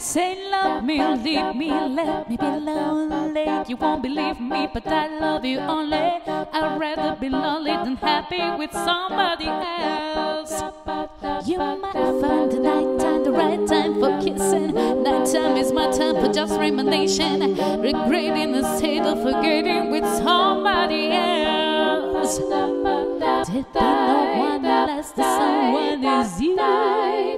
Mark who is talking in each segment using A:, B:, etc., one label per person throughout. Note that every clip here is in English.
A: Say love me, leave me, let me be lonely. You won't believe me, but I love you only. I'd rather be lonely than happy with somebody else. You might find the night time the right time for kissing. Nighttime is my time for just rumination, regretting the state of forgetting with somebody else. The someone is you? I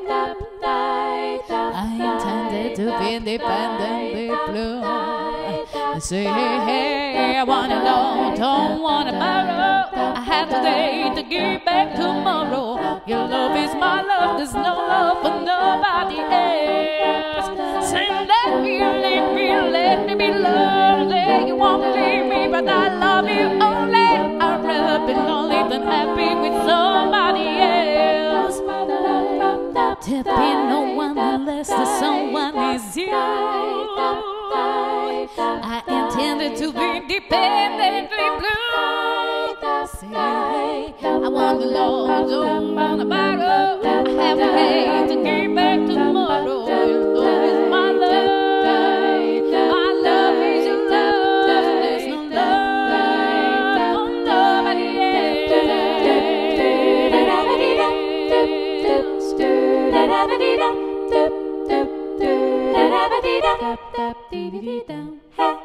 A: intended to be independently blue. I say, hey, hey, I wanna know, don't wanna borrow. I have today to give back tomorrow. Your love is my love, there's no love for nobody else. Say, let me, let me, let me be lonely. You won't leave me, but I love you only. I'd rather be lonely than happy with somebody There be no one unless the someone is you. I intended to be independently blue. Say, I want the Lord, don't want to borrow. Else.